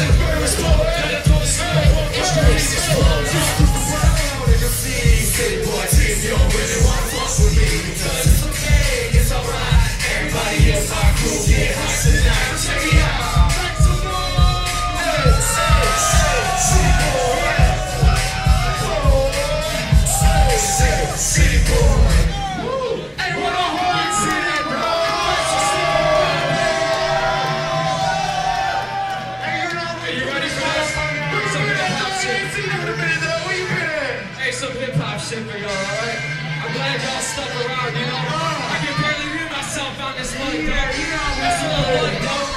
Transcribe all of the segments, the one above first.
embarrassed for I'm glad y'all stuck around, you know. I can barely hear myself on this mic, though. it's a little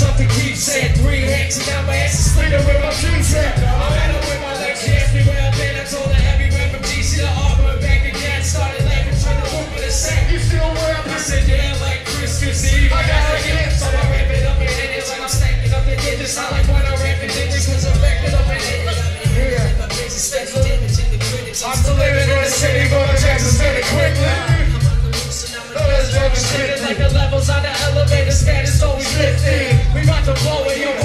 something keep said Three hacks and now my ass is spinning with my shoes at I'm at her with my legs, she asked me where I've been. I told her everywhere from DC to Auburn back again. Started laughing, trying to move in the sack You still where I'm I yeah, like Christmas Eve I got a gift, so I wrap it up in it It's like I'm stacking up the digits I like when I rap in digits Cause I'm racking up in it. Yeah. I'm still living in the city, but going to Jackson City quickly. Levels on the elevator, status always lifting. We about to blow it, you